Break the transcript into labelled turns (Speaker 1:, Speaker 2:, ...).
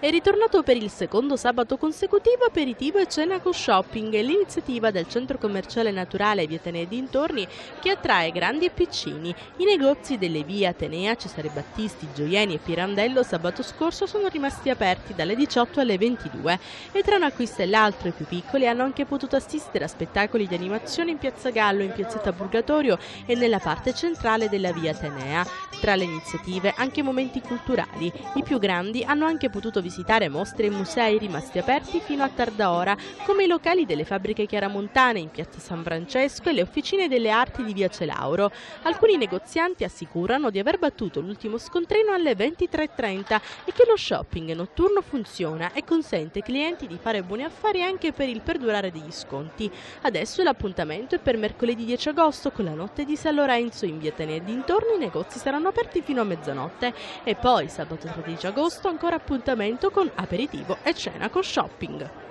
Speaker 1: È ritornato per il secondo sabato consecutivo aperitivo e cena con shopping, l'iniziativa del centro commerciale naturale Vietene e dintorni che attrae grandi e piccini. I negozi delle vie Atenea, Cesare Battisti, Gioieni e Pirandello sabato scorso sono rimasti aperti dalle 18 alle 22 e tra un acquisto e l'altro i più piccoli hanno anche potuto assistere a spettacoli di animazione in Piazza Gallo, in Piazzetta Purgatorio e nella parte centrale della via Atenea. Tra le iniziative anche momenti culturali. I più grandi hanno anche potuto visitare visitare mostre e musei rimasti aperti fino a tarda ora, come i locali delle fabbriche chiaramontane in piazza San Francesco e le officine delle arti di via Celauro. Alcuni negozianti assicurano di aver battuto l'ultimo scontrino alle 23.30 e che lo shopping notturno funziona e consente ai clienti di fare buoni affari anche per il perdurare degli sconti. Adesso l'appuntamento è per mercoledì 10 agosto con la notte di San Lorenzo in via Tenea e dintorni i negozi saranno aperti fino a mezzanotte e poi sabato 13 agosto ancora appuntamento con aperitivo e cena con shopping.